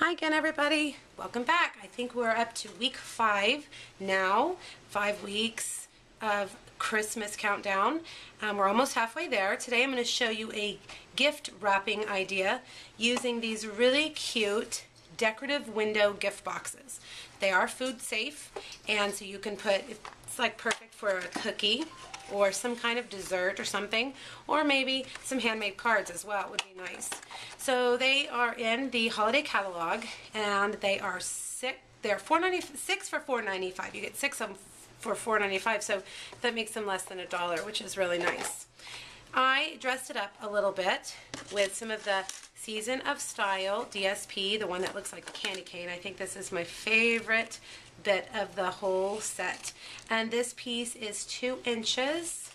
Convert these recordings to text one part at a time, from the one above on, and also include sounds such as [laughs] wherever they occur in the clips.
Hi again everybody, welcome back. I think we're up to week five now, five weeks of Christmas countdown. Um, we're almost halfway there. Today I'm going to show you a gift wrapping idea using these really cute decorative window gift boxes. They are food safe and so you can put, it's like perfect for a cookie or some kind of dessert or something, or maybe some handmade cards as well would be nice. So they are in the holiday catalog, and they are six. They're four ninety six for four ninety five. You get six of them for four ninety five, so that makes them less than a dollar, which is really nice. I dressed it up a little bit with some of the Season of Style DSP, the one that looks like a candy cane. I think this is my favorite bit of the whole set. And this piece is two inches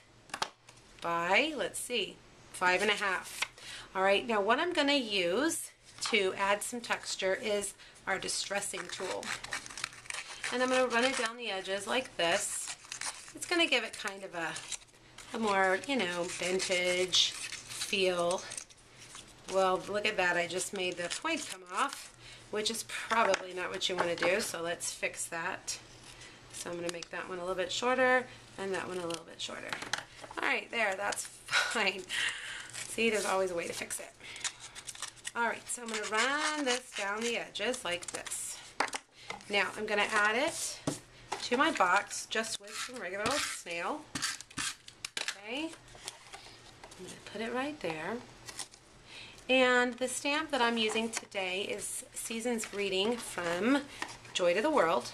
by, let's see, five and a half. All right, now what I'm gonna use to add some texture is our distressing tool. And I'm gonna run it down the edges like this. It's gonna give it kind of a, a more, you know, vintage feel. Well, look at that, I just made the point come off which is probably not what you want to do, so let's fix that. So I'm going to make that one a little bit shorter and that one a little bit shorter. Alright, there, that's [laughs] fine. See, there's always a way to fix it. Alright, so I'm going to run this down the edges like this. Now, I'm going to add it to my box just with some regular old snail. Okay, I'm going to put it right there. And the stamp that I'm using today is Season's Greeting from Joy to the World.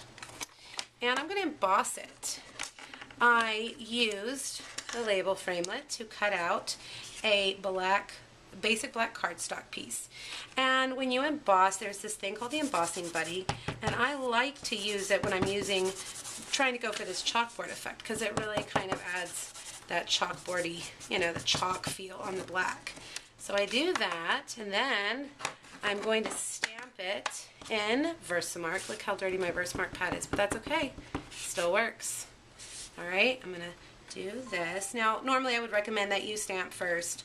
And I'm going to emboss it. I used the label framelit to cut out a black basic black cardstock piece. And when you emboss, there's this thing called the embossing buddy, and I like to use it when I'm using, trying to go for this chalkboard effect, because it really kind of adds that chalkboardy, you know, the chalk feel on the black. So I do that, and then I'm going to stamp it in Versamark. Look how dirty my Versamark pad is, but that's okay. Still works. All right, I'm going to do this. Now, normally I would recommend that you stamp first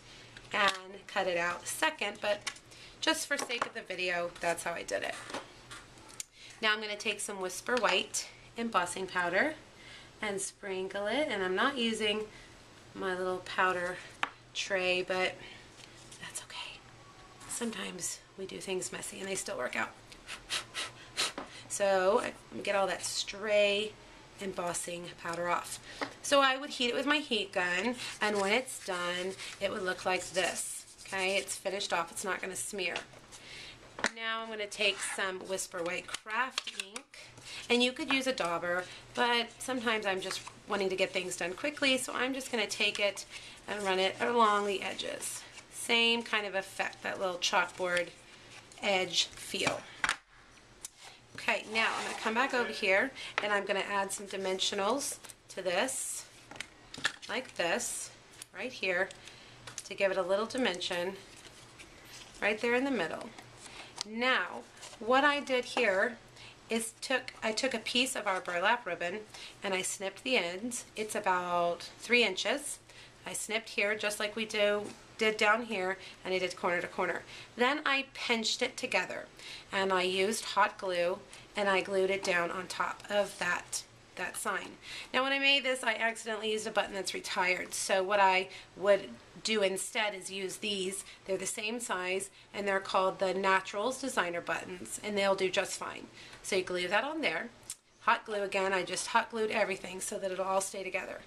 and cut it out second, but just for sake of the video, that's how I did it. Now I'm going to take some Whisper White embossing powder and sprinkle it, and I'm not using my little powder tray, but sometimes we do things messy and they still work out. So I'm get all that stray embossing powder off. So I would heat it with my heat gun and when it's done it would look like this. Okay, it's finished off, it's not going to smear. Now I'm going to take some Whisper White Craft ink and you could use a dauber but sometimes I'm just wanting to get things done quickly so I'm just going to take it and run it along the edges. Same kind of effect, that little chalkboard edge feel. Okay, now I'm going to come back over here and I'm going to add some dimensionals to this, like this, right here, to give it a little dimension right there in the middle. Now, what I did here is took I took a piece of our burlap ribbon and I snipped the ends. It's about three inches. I snipped here just like we do did down here and I did corner to corner. Then I pinched it together and I used hot glue and I glued it down on top of that that sign. Now when I made this I accidentally used a button that's retired so what I would do instead is use these. They're the same size and they're called the Naturals designer buttons and they'll do just fine. So you glue that on there. Hot glue again, I just hot glued everything so that it'll all stay together.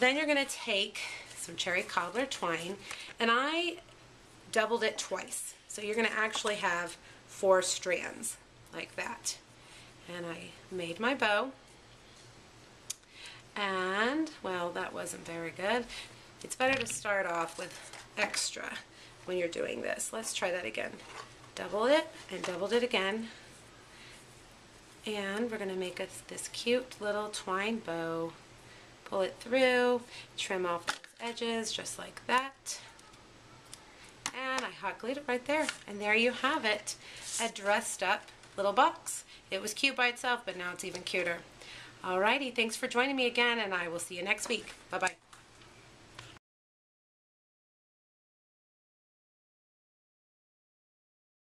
Then you're going to take some cherry cobbler twine, and I doubled it twice. So you're going to actually have four strands like that. And I made my bow. And, well, that wasn't very good. It's better to start off with extra when you're doing this. Let's try that again. Double it and doubled it again. And we're going to make us this cute little twine bow. Pull it through, trim off edges just like that. And I hot glued it right there. And there you have it, a dressed up little box. It was cute by itself, but now it's even cuter. Alrighty, thanks for joining me again, and I will see you next week. Bye-bye.